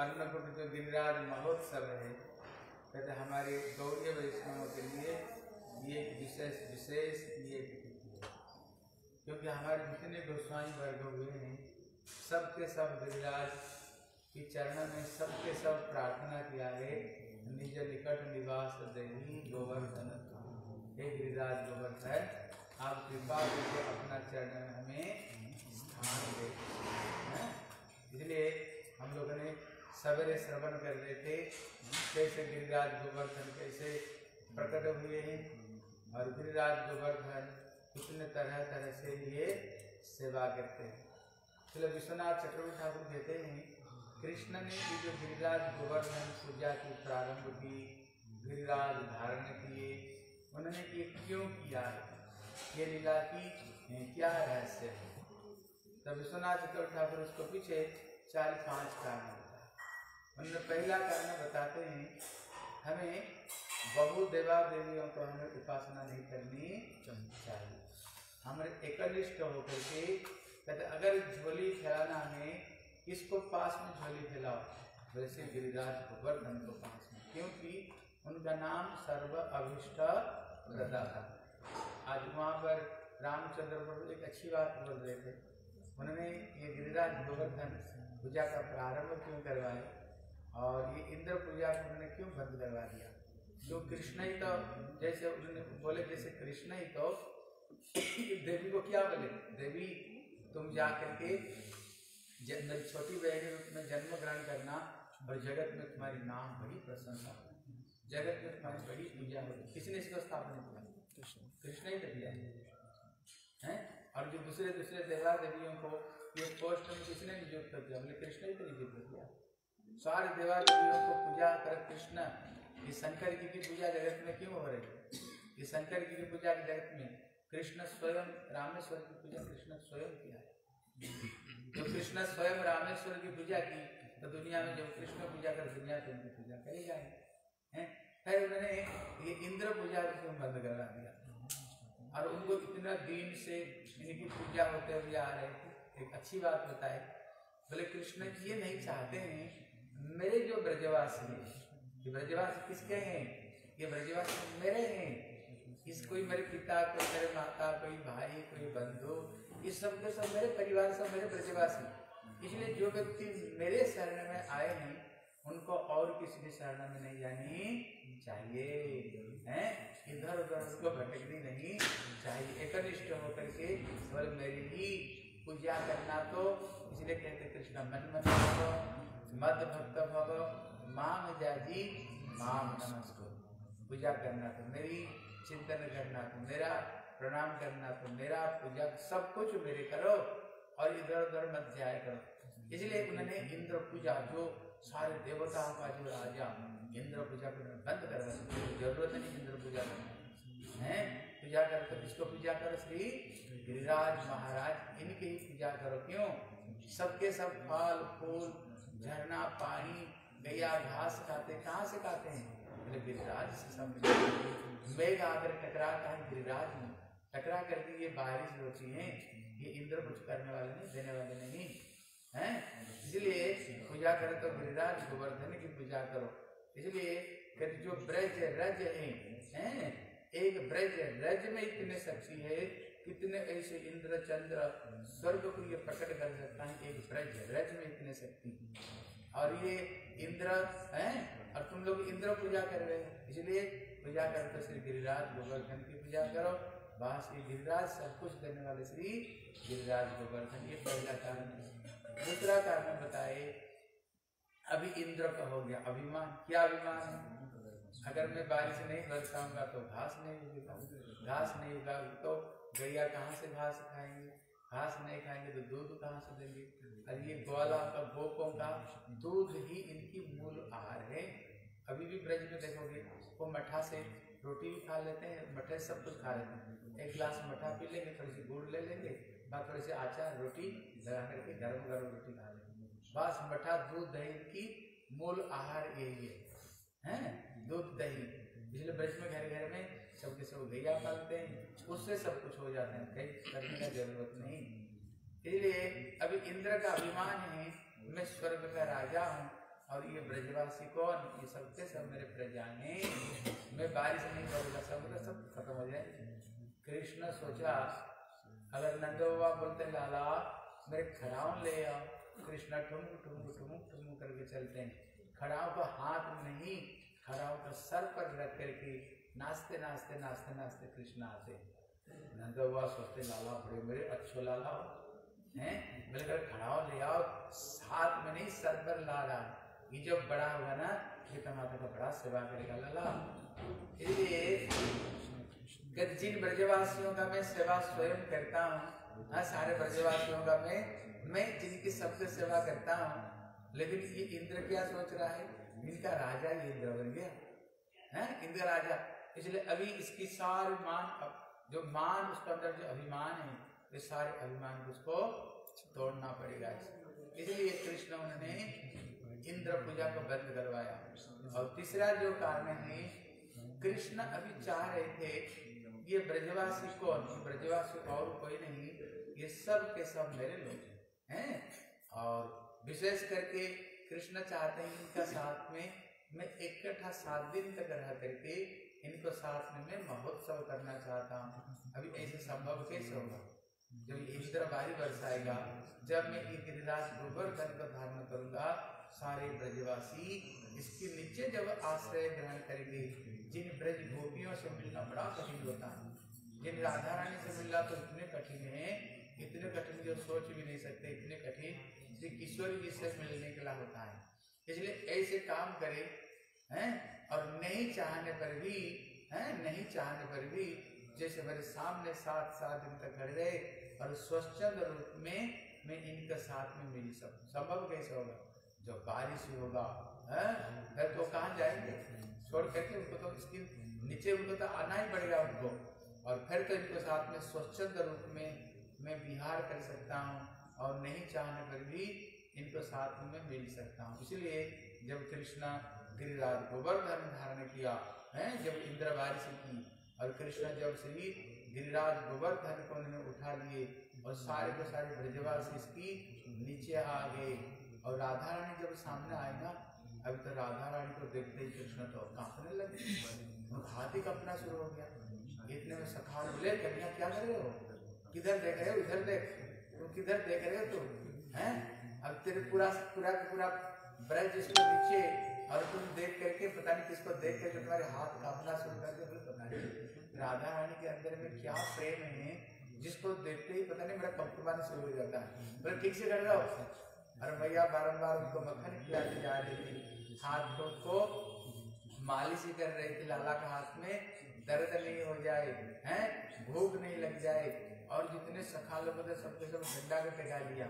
अन्नकूट जो गिरिराज महोत्सव है कहते हमारे गौरी वैष्णवों के लिए ये विशेष विशेष ये तिथि है। क्योंकि हमारे जितने गोस्वामी वर्ग हुए हैं, सबके सब गिरिराज के चरणों में सबके सब प्रार्थना किया है निज निकट निवास दही गोवर्धन। हे गिरिराज गोवर्धन, आप कृपा करके अपना चरण हमें स्थान दे इसलिए हम लोगों ने सवेरे श्रवण कर रहे थे। कैसे गिरिराज गोवर्धन, कैसे प्रकट हुए हैं। और गिरिराज गोवर्धन कितने तरह तरह से ये सेवा करते हैं। चलो विश्वनाथ चक्रवर्ती ठाकुर कहते हैं, कृष्ण ने ये जो गिरिराज गोवर्धन पूजा की प्रारंभ की गिरिराज धारण किए, उन्होंने ये क्यों किया? ये लीला की क्या रहस्य है? तब विश्वनाथ चक्रवर्ती ठाकुर उसको पीछे चार पाँच कारण उन्होंने पहला कारण बताते हैं, हमें बहु देवा देवियों को हमें उपासना नहीं करनी चाहिए। हमारे एकनिष्ठ होकर के, कहते, अगर झोली फैलाना है इसको पास में झोली फैलाओ? वैसे गिरिराज गोवर्धन को पास में, क्योंकि उनका नाम सर्व अभिष्ट प्रदा था आज वहाँ पर रामचंद्र प्रभु एक अच्छी बात बोल रहे थे। उन्होंने ये गिरिराज गोवर्धन पूजा का प्रारंभ क्यों करवाए और ये इंद्र पूजा को उन्होंने क्यों बंद करवा दिया? जो कृष्ण ही तो जैसे उन्होंने बोले, जैसे कृष्ण ही तो देवी को क्या बोले? देवी, तुम जा करके मेरी छोटी बहन रूप में जन्म ग्रहण करना और जगत में तुम्हारी नाम बड़ी प्रशंसा हो जगत में तुम्हारी बड़ी पूजा हो किसने इसको स्थापना किया? कृष्ण ही तो किया। है? और जो दूसरे दूसरे देवा देवियों को, ये पोस्ट में किसने नियुक्त किया बोले कृष्ण ही तो नियुक्त किया सारे देवा देवियों को पूजा कर कृष्ण, ये शंकर जी की पूजा जगत में क्यों हो रही? है ये शंकर जी की पूजा जगत में कृष्ण स्वयं रामेश्वर की पूजा कृष्ण स्वयं किया जो कृष्ण स्वयं रामेश्वर की पूजा की तो दुनिया में जब कृष्ण पूजा कर, दुनिया तो उनकी पूजा करी जाए। फिर उन्होंने ये इंद्र पूजा को बंद करवा दिया। और उनको इतना दिन से इनकी पूजा होते हुए आ रहे थे एक अच्छी बात बताए बोले कृष्ण ये नहीं चाहते हैं मेरे जो ब्रजवासी ये ब्रजवासी किसके हैं? ये ब्रजवासी मेरे हैं। इस कोई मेरे पिता, कोई मेरे माता, कोई भाई, कोई बंधु ये सब के सब मेरे परिवार, सब मेरे ब्रजवासी इसलिए जो व्यक्ति मेरे शरण में आए हैं, उनको और किसी भी शरण में नहीं जानी चाहिए। हैं? इधर उधर उसको भटकनी नहीं चाहिए। एकनिष्ठ होकर के केवल मेरी ही पूजा करना तो इसलिए कहते कृष्ण मन मन भव मद भक्त भव माम जाजी माम नमस्को। पूजा करना तो मेरी, चिंतन करना तो मेरा, प्रणाम करना तो मेरा, पूजा सब कुछ मेरे करो और इधर उधर मत जाया करो। इसलिए उन्होंने इंद्र पूजा, जो सारे देवताओं का जो राजा, इंद्र पूजा को उन्होंने बंद कर ज़रूरत नहीं इंद्र पूजा करने है? पूजा करके किसको पूजा करो, श्री गिरिराज महाराज, इनकी ही पूजा करो क्यों? सबके सब फल, फूल झरना, पानी गैया घास खाते, कहाँ से खाते हैं? बोले, गिरिराज से मिलते। मेघ आकर टकराता है, गिरिराज में। टकरा करके ये बारिश होती है, ये इंद्र कुछ करने वाले नहीं, देने वाले नहीं, हैं? इसलिए पूजा करो तो गिरिराज गोवर्धन की पूजा करो। इसलिए जो ब्रज रज है, हैं? एक ब्रज रज में इतने शक्ति है कितने ऐसे इंद्र, चंद्र, स्वर्ग को ये प्रकट कर सकता है एक ब्रज रज में इतने शक्ति और ये इंद्र हैं, और तुम लोग इंद्र पूजा कर रहे हो। इसलिए पूजा करो तो श्री गिरिराज गोवर्धन की पूजा करो। वहाँ श्री गिरिराज सब कुछ देने वाले श्री गिरिराज गोवर्धन, ये पहला कारण दूसरा कारण बताए, अभी इंद्र का हो गया अभिमान। क्या अभिमान? है अगर मैं बारिश नहीं बरसाऊँगा तो घास नहीं उगेगा। घास नहीं उगा तो गैया कहाँ से घास खाएँगे? घास नहीं खाएँगे तो दूध कहाँ से देंगे? और ये ग्वाला का गोपों का दूध ही इनकी मूल आहार है। अभी भी ब्रज में देखोगे, वो मठा से रोटी भी खा लेते हैं, मठे सब कुछ खा लेते हैं। एक गिलास मठा पी लेंगे, थोड़ी सी गुड़ ले लेंगे, बाद थोड़ी सी आचार रोटी लगा करके गर्म गर्म रोटी खा लेंगे। बस मठा दूध दही की मूल आहार यही है। हैं? दूध दही इसलिए ब्रज में घर घर में सबके सब गैया पालते हैं। उससे सब कुछ हो जाता है। कहीं करने का ज़रूरत नहीं। इसलिए अभी इंद्र का अभिमान है, मैं स्वर्ग का राजा हूँ, और ये ब्रजवासी कौन? ये सबके सब मेरे प्रजा ने मैं बारिश नहीं करूँगा, सब मतलब सब खत्म हो जाए। कृष्ण सोचा, अगर नंदो बाबा बोलते, लाला, मेरे खड़ाऊ ले आओ। कृष्ण ठुमक ठुमक ठुमक ठुमक करके चलते हैं। खड़ाऊ को हाथ में नहीं खड़ाऊ को सर पर रख करके नाचते नाचते नाचते नाचते कृष्ण आते नंद बाबा सोचते, लाला बड़े मेरे, अच्छो लाला हो। हैं? मिलकर खड़ा हो, ले आओ। साथ में नहीं, सर पर ला रहा ये जो बड़ा हुआ ना ये माता का बड़ा सेवा करेगा लाला। जिन ब्रजवासियों का मैं सेवा स्वयं करता हूँ। हाँ सारे ब्रजवासियों का मैं मैं जिनकी सबसे सेवा करता हूँ। लेकिन ये इंद्र क्या सोच रहा है? इनका राजा ये इंद्र बन गया है? इंद्र राजा। इसलिए अभी इसकी सारे मान जो मान, उसके अंदर जो अभिमान है, ये सारे अभिमान उसको तोड़ना पड़ेगा। इसलिए कृष्ण उन्होंने इंद्र पूजा को बंद करवाया। और तीसरा जो कारण है, कृष्ण अभी चाह रहे थे, ये ब्रजवासी कौन? ब्रजवासी और कोई नहीं, ये सब के सब मेरे लोग हैं? और विशेष करके कृष्ण चाहते हैं इनका साथ में, मैं इकट्ठा सात दिन तक रह करके इनको साथ में मैं महोत्सव करना चाहता हूँ। अभी ऐसे संभव कैसे होगा? जब इंद्र बारी बरसाएगा, जब मैं ये गिरिराज गोवर्धन को धारण करूँगा, सारे ब्रजवासी इसके नीचे जब आश्रय ग्रहण करेंगे, जिन ब्रज गोपियों से मिलना बड़ा कठिन होता है। जिन राधा रानी से मिलना तो इतने कठिन है, इतने कठिन जो सोच भी नहीं सकते, इतने कठिन श्री किशोर से मिलने के लिए होता है। इसलिए ऐसे काम करे, हैं, और नहीं चाहने पर भी, हैं, नहीं चाहने पर भी जैसे मेरे सामने सात सात दिन तक खड़े रहे और स्वच्छंद रूप में मैं इनके साथ में मिल सकूँ संभव कैसे होगा? जब बारिश होगा फिर तो कहाँ जाएँगे? छोड़ करके उनको तो इसके नीचे उनको तो आना ही पड़ेगा उनको। और फिर तो इनको साथ में स्वच्छंद रूप में मैं विहार कर सकता हूँ। और नहीं चाहने पर भी इनको साथ में मिल सकता हूँ। इसलिए जब कृष्णा गिरिराज गोवर्धन धारण किया, है, जब इंद्र बारिश की और कृष्ण जब श्री गिरिराज गोवर्धन को उन्होंने उठा लिए और सारे के सारे ब्रजवासी इसकी नीचे आ गए और राधा रानी जब सामने आए ना, अभी तो राधा रानी को देखते ही कृष्ण तो कांपने लगे। हाथ कपना शुरू हो गया। इतने में सखा बोले, कन्या क्या कर रहे हो? किधर देख रहे हो? इधर देख। किधर देख रहे हो तुम? हैं? अब तेरे पूरा पूरा पूरा ब्रज इसको नीचे और तुम देख करके, पता नहीं किसको देख करके तुम्हारे हाथ कांपना शुरू कर दे पता नहीं राधा रानी के अंदर में क्या प्रेम है, जिसको देखते ही पता नहीं मेरा कंपमाना शुरू हो जाता है। बोले, ठीक से कर रहा और भैया बारम्बार उनको मक्खन खिलाती जा रही थी। हाथ को मालिश ही कर रही थी, लाला के हाथ में, दर्द नहीं हो जाए, हैं? भूख नहीं लग जाए। और जितने सखा लोग थे सबके सब झंडा के टिका लिया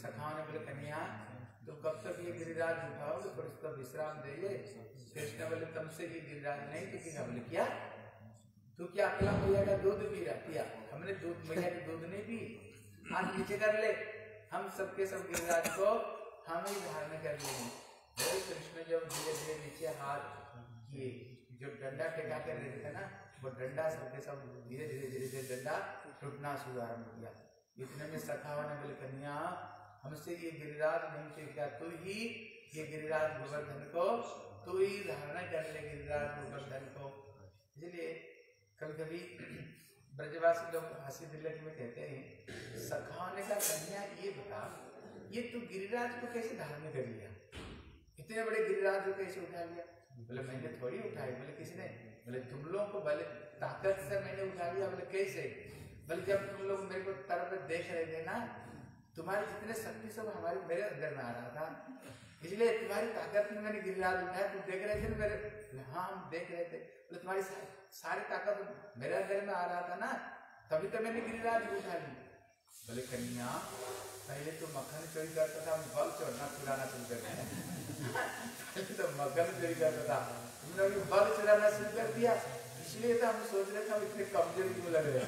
सखा ने बोले, कन्या तो कब तक ये गिरिराज उठाओगे? पर इसका विश्राम देंगे कृष्ण बोले तुमसे ये गिरिराज नहीं टिकेगा बोले क्या। तू क्या अकला मैया का दूध पी रहा? पिया। हमने दूध, मैया के दूध नहीं पी। हाथ नीचे कर ले। हम सबके सब गिरिराज को, हम ही धारण कर लेंगे। कृष्ण जब धीरे धीरे नीचे हाथ किए जो डंडा टेका कर रहे थे ना, वो डंडा सबके सब धीरे धीरे धीरे धीरे डंडा टूटना शुरू आरंभ किया इतने में सखा ने बोले कन्या, हमसे ये गिरिराज नहीं चाहिए तू ही ये गिरिराज गोवर्धन को, तू ही धारणा कर ले गिरिराज गोवर्धन को। इसलिए कभी कभी ब्रजवासी लोग हँसी दिल्ली में कहते हैं सखाने का कन्या ये बता, ये तू गिरिराज को कैसे धारण कर लिया? इतने बड़े गिरिराज को कैसे उठा लिया? बोले, मैंने थोड़ी उठाई। बोले किसी ने बोले, तुम लोगों को भले ताकत से मैंने उठा लिया। बोले, कैसे? बोले जब तुम लोग मेरे को तरफ़ देख रहे थे ना, तुम्हारी जितने शक्ति सब हमारे मेरे अंदर में आ रहा था। इसलिए तुम्हारी ताकत में मैंने गिरिराज उठाया तुम देख रहे थे ना मेरे हाँ देख रहे थे। तो तुम्हारी सारी ताकत मेरे अंदर में आ रहा था ना, तभी तो मैंने गिरिराज उठा ली बोले, कन्या, पहले तो मक्खन चोरी करता था बल चोरना चुराना शुरू कर दिया। तो मक्खन चोरी करता था। तुमने अभी बल चुराना शुरू कर दिया। इसलिए तो हम सोच रहे थे हम इतने कमज़ोर क्यों लग रहे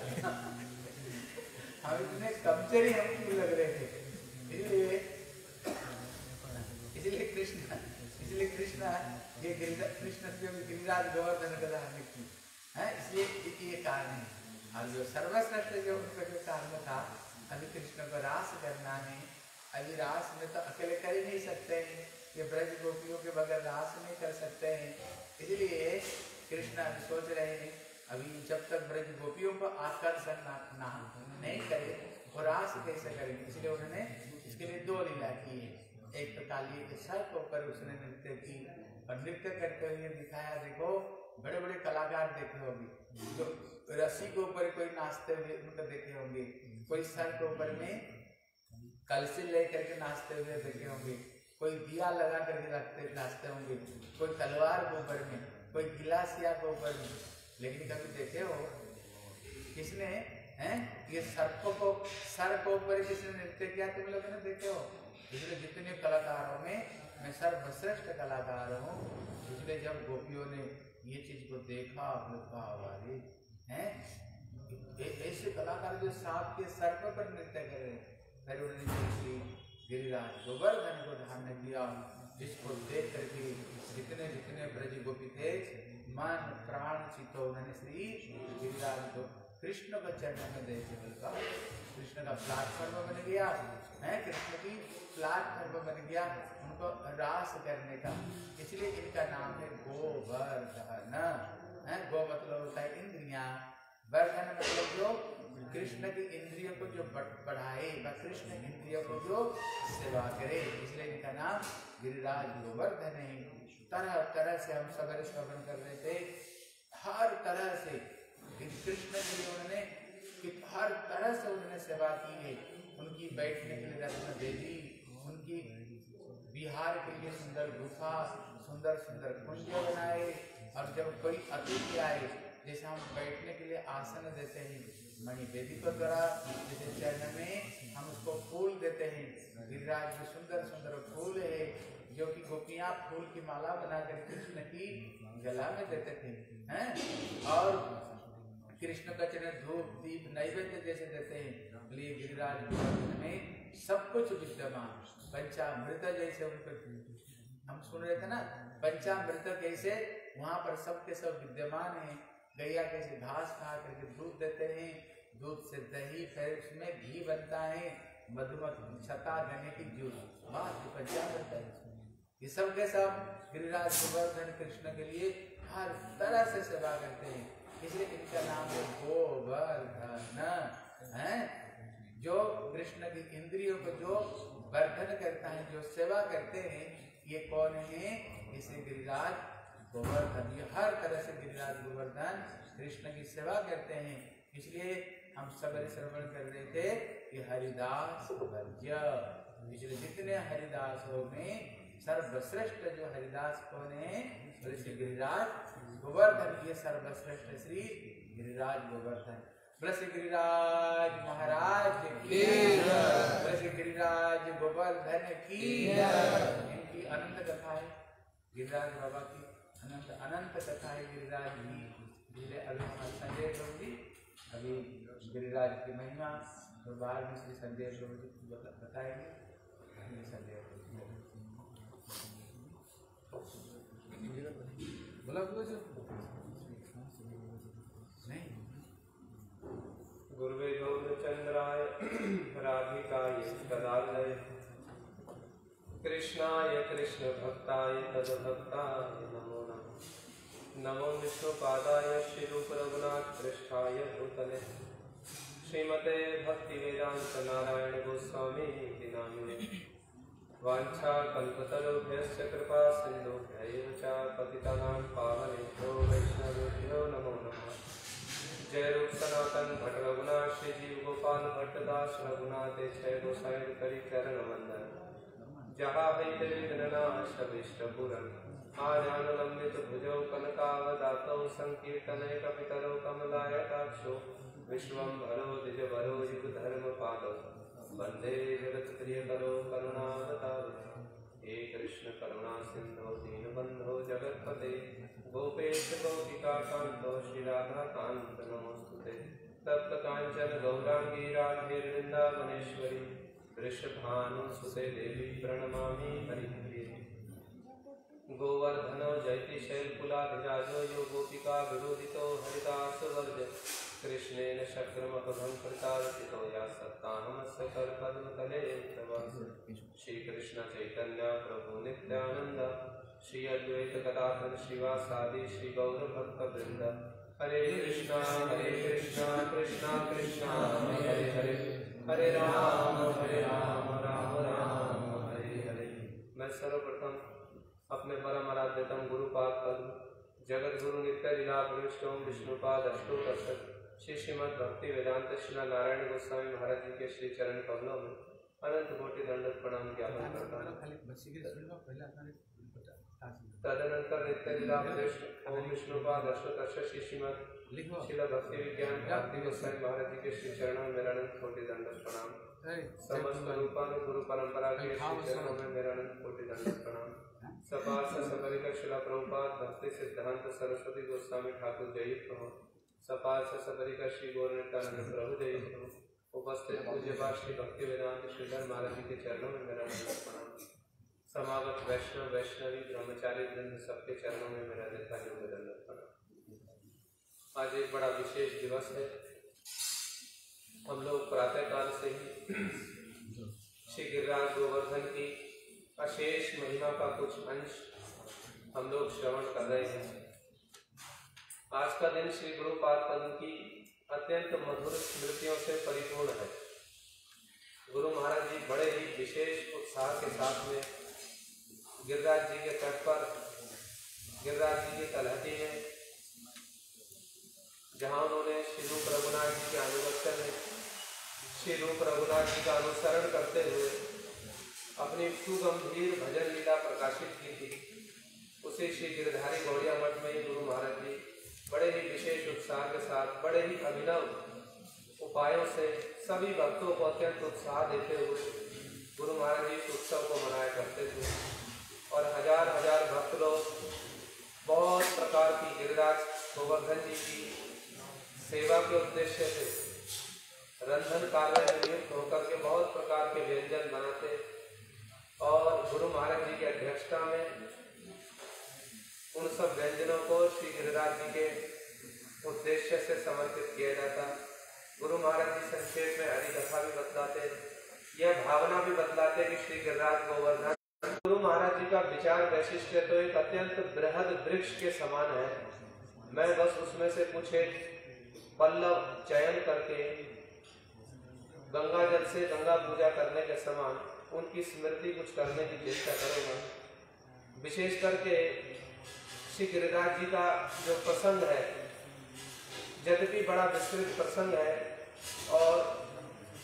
हम इतने कमज़ोरी हम क्यों लग रहे थे इसलिए इसलिए कृष्ण इसलिए कृष्ण ये कृष्ण गिरिराज गोवर्धन का धारण की है इसलिए ये कारण है। और जो सर्वश्रेष्ठ जो उनका जो कारण था अभी कृष्ण को रास करना है। अभी रास में तो अकेले कर ही नहीं सकते ये ब्रज गोपियों के बगैर रास नहीं कर सकते हैं। इसलिए कृष्ण अभी सोच रहे हैं अभी जब तक ब्रज गोपियों को आकर्षण ना, ना नहीं करे वो रास कैसे करेंगे, इसलिए उन्होंने इसके लिए दो लीला की है एक तो काली के सर के ऊपर उसने नृत्य की और नृत्य करते हुए दिखाया, देखो बड़े बड़े कलाकार देखे होंगे। जो रस्सी के ऊपर कोई नाचते हुए मतलब देखे होंगे, कोई सर के ऊपर में कलसी लेकर करके नाचते हुए देखे होंगे, कोई दिया लगा करके रखते, नाचते होंगे, कोई तलवार के ऊपर में, कोई गिलासिया के ऊपर में। लेकिन कभी देखे हो, किसने हैं? ये सर्प को सर के ऊपर किसने नृत्य किया? तुम लोगों ने देखे हो? इसलिए जितने कलाकारों में मैं सर्वश्रेष्ठ कलाकार हूँ इसलिए जब गोपियों ने ये चीज़ को देखा अपने कहा, वाले, हैं? ऐसे कलाकार जो सांप के सर पर नृत्य कर हैं। फिर उन्होंने गिरिराज गोवर्धन को ध्यान दिया जिसको देख करके जितने जितने ब्रज गोपी थे, मन प्राण चित्त उन्होंने श्री गिरिराज को कृष्ण का चरण में दे का कृष्ण का प्लेटफॉर्म बन गया, है? कृष्ण की प्लेटफॉर्म बन गया। उनको रास करने का। इसलिए इनका नाम है गोवर्धन। है? गो मतलब होता है इंद्रिया। वर्धन मतलब जो कृष्ण की इंद्रियों को जो बढ़ाए, व कृष्ण इंद्रियों को जो सेवा करे। इसलिए इनका नाम गिरिराज गोवर्धन है। तरह तरह से हम सबर श्रवण कर रहे थे। हर तरह से कृष्ण के उन्होंने हर तरह से उन्होंने सेवा की है। उनकी बैठने के लिए रत्न देवी उनकी बिहार के लिए सुंदर गुफा, सुंदर सुंदर कुंज बनाए। और जब कोई अतिथि आए, जैसे हम बैठने के लिए आसन देते हैं, मणि देवी को द्वारा जैसे चरण में हम उसको फूल देते हैं। गिरिराज में सुंदर सुंदर फूल है, जो कि गोपियाँ फूल की माला बनाकर कृष्ण की गला में देते थे, हैं? और कृष्ण का चरण धूप, दीप, नैवेद्य जैसे देते हैं। लिए गिरिराज में सब कुछ विद्यमान। पंचामृत जैसे उनको हम सुन रहे थे ना, पंचामृत कैसे? वहाँ पर सब के सब विद्यमान है। गैया कैसे घास खा करके दूध देते हैं। दूध से दही, फिर उसमें घी बनता है। मधुमत छता गने की जूस। बात पंचामृत। है ये सब के सब गिरिराज, गोवर्धन, कृष्ण के लिए हर तरह से सेवा करते हैं। इसलिए इनका नाम है गोवर्धन, है? जो कृष्ण की इंद्रियों को जो वर्धन करता है, जो सेवा करते हैं, ये कौन है? इसे गिरिराज गोवर्धन, ये हर तरह से गिरिराज गोवर्धन कृष्ण की सेवा करते हैं। इसलिए हम सवेरे श्रवण कर रहे थे कि हरिदास वर्ज्य। इसलिए जितने हरिदासों में सर्वश्रेष्ठ जो हरिदास कौन है? श्री गिरिराज गोवर्धन ये सर्वश्रेष्ठ श्री गिरिराज गोवर्धन ब्रस गिरिराज महाराज की ब्रस गिरिराज गोवर्धन की इनकी अनंत कथा है। गिरिराज बाबा की अनंत अनंत कथा है गिरिराज की जिसलिए अभी हमारे संजय प्रभु जी अभी गिरिराज की महिमा तो बाद में श्री संजय प्रभु जी बताएँगे। संजय बोला कुछ नहीं। गुरुवे गौरचंद्राय राधिकाय तदालय कृष्णाय कृष्ण भक्ताय तदभक्ताय नमो नमः। नमो विष्णुपादाय श्रीरूप रघुनाथ पृष्ठाय भूतले श्रीमते भक्ति नारायण गोस्वामी वाञ्छा कल्पतरुभ्यश्च कृपा सिन्धुभ्यैव च पतितानां पावनेभ्यो वैष्णवेभ्यो नमो नमः। जय रूप सनातन भट्ट रघुनाथ श्री जीव गोपाल भट्ट रघुनाथ जय गोसाई करी चरण वंदन। जहाँ विघ्ननाशविष्ट पुरन। आजानुलम्बित भुजौ कनकावदातौ संकीर्तने कपितरौ कमलायताक्षो विश्वम्भरो द्विजवरो युगधर्मपालौ वंदे जगत्प्रियकरो करुणावतारो हे कृष्ण करुणा सिन्धो दीनबन्धो जगत्पते। गोपेश गोपिकान्तो श्रीराधाकान्त नमोऽस्तुते तप्तकाञ्चन गौराङ्गी राधे वृन्दावनेश्वरी वृषभानुसुते देवी प्रणमामि हरिप्रिये गोवर्धनो जयति शैलकुलाधिराजो यो गोपिका विरोधितो हरिदासवर्ज कृष्णेन शक्रमपघं कृतार्थितो या सत्ताहमस्य करपद्मतले श्रीकृष्ण चैतन्य प्रभु नित्यानन्द श्री अद्वैत श्रीवासादि श्री गौर हरे कृष्णा हरे कृष्णा कृष्णा कृष्णा, हरे हरे। हरे राम हरे राम राम राम, हरे हरे। मैं सर्वप्रथम अपने परम आराध्यतम गुरुपाद पद जगत गुरु नित्य लीला वरिष्ठों विष्णुपाद अष्टोत्तर श्री श्रीमद भक्ति वेदांत शिला नारायण गोस्वामी महाराज जी के श्री चरण कमलों में अनंत कोटि दंड प्रणाम ज्ञापन तदनंतर गुरु परंपरा प्रणाम। सिद्धांत सरस्वती गोस्वामी ठाकुर जयुक्त हो। सपास सबरिकर श्री गौर नित्यानंद प्रभु जयित उपस्थित भक्ति वेदांत श्रीधर महाराज जी में समागत वैष्णव, वैष्णवी, ब्रह्मचारी वृंद सबके चरणों में मेरा योग दंडक प्रणाम आज एक बड़ा विशेष दिवस है। हम लोग प्रातः काल से ही श्री गिरिराज गोवर्धन की अशेष महिमा का कुछ अंश हम लोग श्रवण कर रहे हैं। आज का दिन श्री गुरुपाद पद्म की अत्यंत मधुर स्मृतियों से परिपूर्ण है। गुरु महाराज जी बड़े ही विशेष उत्साह के साथ में गिरिराज जी के तट पर, गिरिराज जी की तलहटी में जहाँ उन्होंने श्री रूप रघुनाथ जी के अनुगत्य में, श्री रूप रघुनाथ जी का अनुसरण करते हुए अपनी सुगंभीर भजन लीला प्रकाशित की थी। उसे श्री गिरधारी गौड़िया मठ में ही गुरु महाराज जी बड़े ही विशेष उत्साह के साथ, बड़े ही अभिनव उपायों से सभी भक्तों को अत्यंत उत्साह देते हुए गुरु महाराज जी उत्सव को मनाया करते थे। और हज़ार हज़ार भक्त लोग, बहुत प्रकार की गिरिराज गोवर्धन जी की सेवा के उद्देश्य से रंधन कार्य में नियुक्त होकर के बहुत प्रकार के व्यंजन बनाते और गुरु महाराज जी की अध्यक्षता में उन सब व्यंजनों को श्री गिरिराज जी के उद्देश्य से समर्पित किया जाता। गुरु महाराज जी संक्षेप में हरी कथा भी बतलाते यह भावना भी बतलाते कि श्री गिरिराज गोवर्धन। गुरु महाराज जी का विचार वैशिष्ट तो एक अत्यंत बृहद वृक्ष के समान है। मैं बस उसमें से कुछ एक पल्लव चयन करके गंगा जल से गंगा पूजा करने के समान उनकी स्मृति कुछ करने की चेष्टा करूँगा। विशेष करके श्री गिरिराज जी का जो प्रसंग है यद्यपि बड़ा विस्तृत प्रसंग है और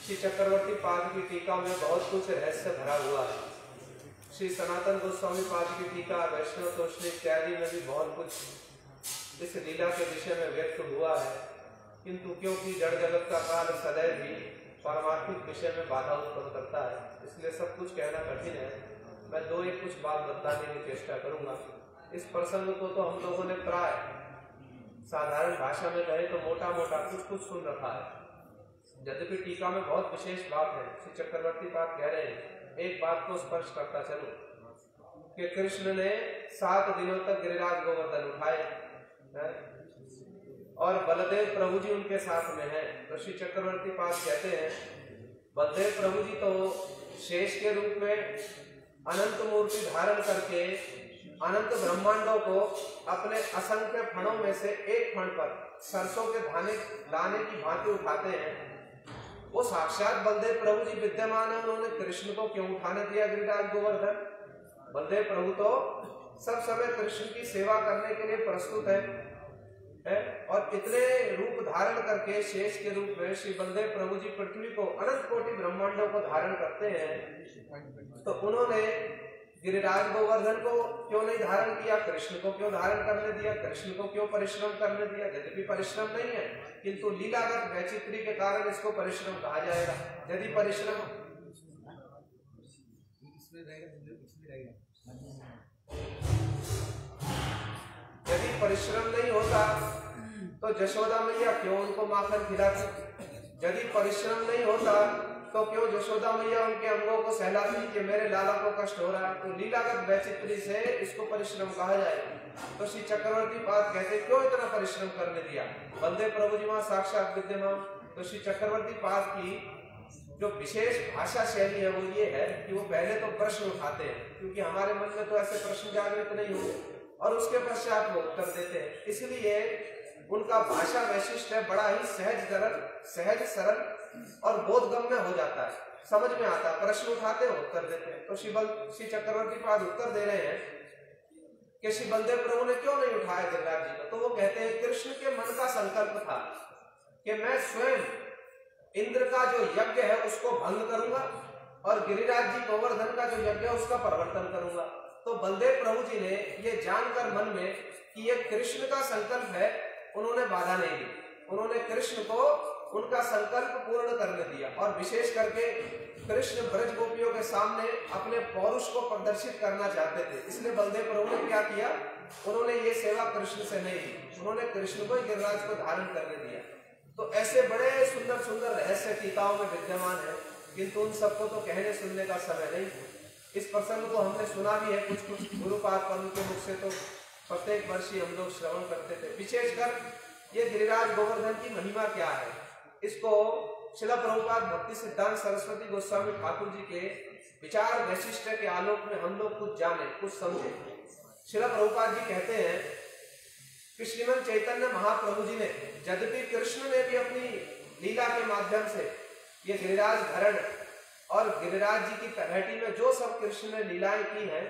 श्री चक्रवर्ती पाद की टीका में बहुत कुछ रहस्य भरा हुआ है। श्री सनातन गोस्वामी पाद की टीका, वैष्णव तोषणी इत्यादि में भी बहुत कुछ इस लीला के विषय में व्यक्त हुआ है। किंतु क्योंकि जड़ जगत का काल सदैव ही पारमार्थिक विषय में बाधा उत्पन्न करता है, इसलिए सब कुछ कहना कठिन है। मैं दो एक कुछ बात बताने की चेष्टा करूँगा। इस प्रसंग को तो हम लोगों ने प्राय साधारण भाषा में कहे तो मोटा मोटा कुछ कुछ सुन रखा है यद्यपि टीका में बहुत विशेष बात है, श्री चक्रवर्ती बात कह रहे हैं, एक बात को स्पर्श करता चलो कि कृष्ण ने सात दिनों तक गिरिराज गोवर्धन उठाए? और बलदेव प्रभु जी उनके साथ में है तो श्री चक्रवर्ती पास कहते हैं, बलदेव प्रभु जी तो शेष के रूप में अनंत मूर्ति धारण करके अनंत ब्रह्मांडों को अपने असंख्य फणों में से एक फण पर सरसों के धाने दाने की भांति उठाते हैं। वो साक्षात बलदेव प्रभु जी विद्यमान है, उन्होंने कृष्ण को क्यों उठाने दिया गिरिराज गोवर्धन? बलदेव प्रभु तो सब समय कृष्ण की सेवा करने के लिए प्रस्तुत है है, और इतने रूप धारण करके शेष के रूप में श्री बलदेव प्रभु जी पृथ्वी को अनंत कोटि ब्रह्मांडों को धारण करते हैं। तो उन्होंने गिरिराज गोवर्धन को क्यों नहीं धारण किया? कृष्ण को क्यों धारण करने दिया? कृष्ण को क्यों परिश्रम करने दिया? यद्यपि परिश्रम नहीं है, किंतु लीलागत वैचित्री के कारण इसको परिश्रम कहा जाएगा। यदि परिश्रम यदि परिश्रम नहीं होता तो जशोदा मैया क्यों उनको माखन खिलाती? यदि परिश्रम नहीं होता तो क्यों यशोदा मैया उनके अंगों को सहलाती कि मेरे लाला को कष्ट हो रहा है? तो लीलागत वैचित्री से इसको परिश्रम कहा जाए तो श्री चक्रवर्ती पाद कहते, क्यों इतना परिश्रम करने दिया? बलदेव प्रभु जी वहाँ साक्षात विद्यमान। तो श्री चक्रवर्ती पाद की जो विशेष भाषा शैली है, वो ये है कि वो पहले तो प्रश्न उठाते हैं, क्योंकि हमारे मन में तो ऐसे प्रश्न जागृत नहीं हुए और उसके पश्चात वो उत्तर देते हैं। इसलिए उनका भाषा वैशिष्ट है, बड़ा ही सहज सरल सहज सरल और बोध बोधगम्य हो जाता है। समझ में आता है। प्रश्न उठाते हैं, उत्तर देते हैं। तो श्री बल श्री चक्रवर्ती पाद उत्तर दे रहे हैं कि श्री बलदेव प्रभु ने क्यों नहीं उठाया गिरिराज जी को? तो वो कहते हैं, कृष्ण के मन का संकल्प था कि मैं स्वयं इंद्र का जो यज्ञ है उसको भंग करूँगा और गिरिराज जी गोवर्धन का जो यज्ञ है उसका परिवर्तन करूँगा। तो बलदेव प्रभु जी ने ये जानकर मन में कि ये कृष्ण का संकल्प है, उन्होंने बाधा नहीं दी उन्होंने कृष्ण को उनका संकल्प पूर्ण करने दिया। और विशेष करके कृष्ण ब्रज गोपियों के सामने अपने पौरुष को प्रदर्शित करना चाहते थे। इसलिए बलदेव प्रभु ने क्या किया? उन्होंने ये सेवा कृष्ण से नहीं की। उन्होंने कृष्ण को गिरिराज को धारण करने दिया। तो ऐसे बड़े सुंदर सुंदर रहस्य टीकाओं में विद्यमान है, किंतु उन सबको तो कहने सुनने का समय नहीं है इस प्रसंग को हमने सुना भी है कुछ कुछ गुरुपाद पर्व के मुख से तो प्रत्येक वर्ष ही हम लोग श्रवण करते थे। विशेषकर ये गिरिराज गोवर्धन की महिमा क्या है? इसको शिला प्रभुपाद भक्ति सिद्धांत सरस्वती गोस्वामी ठाकुर जी के विचार वैशिष्ट के आलोक में हम लोग कुछ जाने, कुछ समझे। शिला प्रभुपाद जी कहते हैं कि श्रीमद चैतन्य महाप्रभु जी ने यद्यपि कृष्ण ने भी अपनी लीला के माध्यम से ये गिरिराज धरण और गिरिराज जी की तलहटी में जो सब कृष्ण ने लीलाएँ की हैं,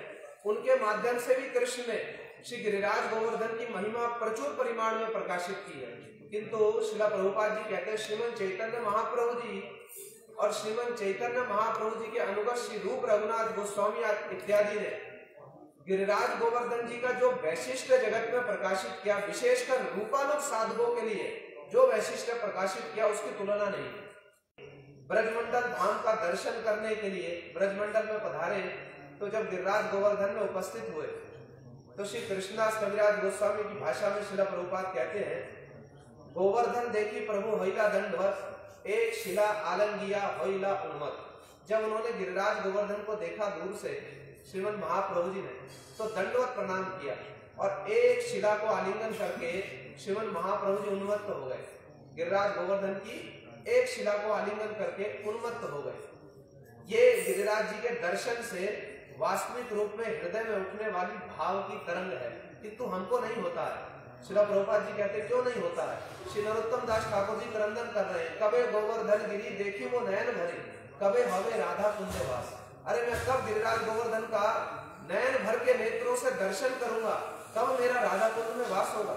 उनके माध्यम से भी कृष्ण ने श्री गिरिराज गोवर्धन की महिमा प्रचुर परिमाण में प्रकाशित की है। किंतु शिला प्रभुपाद जी कहते हैं, श्रीमन चैतन्य महाप्रभु जी और श्रीमन चैतन्य महाप्रभु जी के अनुगत श्री रूप रघुनाथ गोस्वामी इत्यादि ने गिरिराज गोवर्धन जी का जो वैशिष्ट जगत में प्रकाशित किया, विशेषकर रूपानुग साधकों के लिए जो वैशिष्ट प्रकाशित किया, उसकी तुलना नहीं ब्रजमंडल धाम का दर्शन करने के लिए ब्रजमंडल में पधारे तो जब गिरिराज गोवर्धन में उपस्थित हुए तो श्री कृष्णदास कविराज गोस्वामी की भाषा में शिला प्रभुपात कहते हैं गोवर्धन देखी प्रभु हईला दंडवत, एक शिला आलंगिया हईला उन्मत जब उन्होंने गिरिराज गोवर्धन को देखा दूर से, श्रीमद महाप्रभु जी ने तो दंडवत प्रणाम किया और एक शिला को आलिंगन करके श्रीमद महाप्रभु जी उन्मत्त हो गए। गिरिराज गोवर्धन की एक शिला को आलिंगन करके उन्मत्त हो गए। ये गिरिराज जी के दर्शन से वास्तविक रूप में हृदय में उठने वाली भाव की तरंग है, किंतु हमको नहीं होता है। श्री प्रभुपाद जी कहते, क्यों नहीं होता? है श्री नरोत्तम दास ठाकुर जी क्रंदन कर रहे हैं। कबे गोवर्धन गिरी देखी वो नयन भरी कबे हवे राधा कुंज वास अरे मैं कब गिरिराज गोवर्धन का नयन भर के नेत्रों से दर्शन करूँगा, कब मेरा राधा कुंज में वास होगा?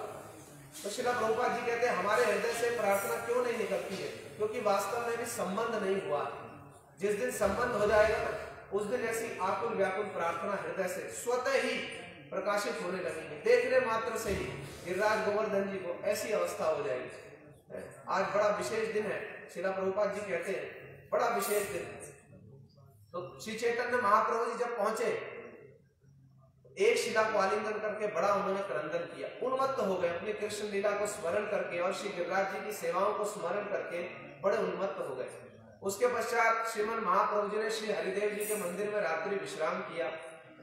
तो शिला प्रभुपाद जी कहते हैं हमारे हृदय से प्रार्थना क्यों नहीं निकलती है? क्योंकि वास्तव में भी संबंध नहीं हुआ। जिस दिन संबंध हो जाएगा ना, उस दिन ऐसी आकुल व्याकुल प्रार्थना हृदय से स्वतः ही प्रकाशित होने लगेंगे। देखने मात्र से ही गिरिराज गोवर्धन जी को ऐसी अवस्था हो जाएगी। आज बड़ा विशेष दिन है, शिला प्रभुपाद जी कहते हैं, बड़ा विशेष दिन तो श्री चैतन्य महाप्रभु जी जब पहुँचे, एक शिला को आलिंगन करके बड़ा उन्होंने क्रंदन किया। उन्मत्त हो गए, अपनी कृष्ण लीला को स्मरण करके और श्री गिरिराज जी की सेवाओं को स्मरण करके बड़े उन्मत्त हो गए। उसके पश्चात श्रीमन महाप्रभु जी ने श्री हरिदेव जी के मंदिर में रात्रि विश्राम किया।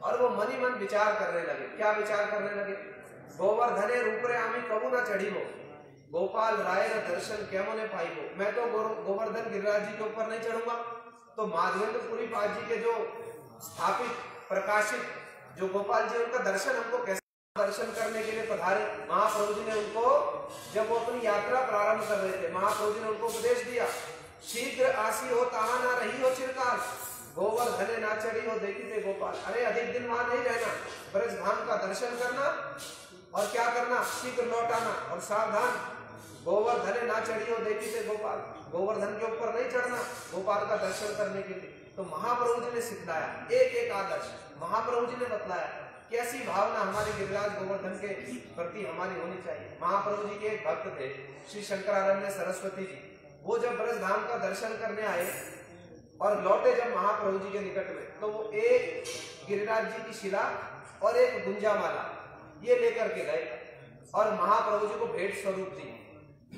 और वो मनी मन विचार करने लगे। क्या विचार करने लगे? गोवर्धने रूपरे आमी कबू न चढ़ी हो गोपाल राय दर्शन कैमो ने पाई हो मैं तो गोवर्धन गिरिराज जी के ऊपर नहीं चढ़ूँगा। तो माधवेंद्रपुरी पाद जी के जो स्थापित, प्रकाशित, जो गोपाल जी उनका दर्शन हमको कैसे दर्शन करने के लिए पधारे। महाप्रभु जी ने उनको, जब वो अपनी यात्रा प्रारंभ कर रहे थे, महाप्रभु जी ने उनको उपदेश दिया। शीघ्र आसी हो तहा ना रही हो चिरकाल। गोवर्धने ना चढ़ी हो देखी थे गोपाल। अरे, अधिक दिन वहाँ नहीं रहना। ब्रज धाम का दर्शन करना और क्या करना? शीघ्र लौट आना और सावधान। गोवर्धने ना चढ़ी हो देखी थे गोपाल। गोवर्धन के ऊपर नहीं चढ़ना, गोपाल का दर्शन करने के लिए। तो महाप्रभु जी ने सिखलाया एक एक आदर्श। महाप्रभु जी ने बतलाया, कैसी भावना हमारे गिरिराज गोवर्धन के प्रति हमारी होनी चाहिए? महाप्रभु जी के एक भक्त थे, श्री शंकरारण्य सरस्वती जी। वो जब ब्रज धाम का दर्शन करने आए और लौटे जब महाप्रभु जी के निकट में तो वो एक गिरिराज जी की शिला और एक गुंजा माला ये लेकर के गए। और महाप्रभु जी को भेंट स्वरूप दी।